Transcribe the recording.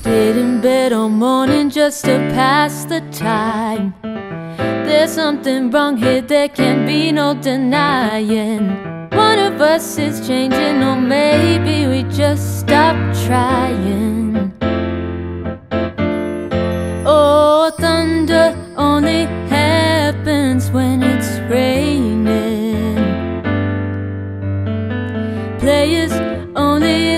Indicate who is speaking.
Speaker 1: Stayed in bed all morning just to pass the time. There's something wrong here, there can be no denying. One of us is changing, or maybe we just stop trying. Oh, thunder only happens when it's raining. Players only.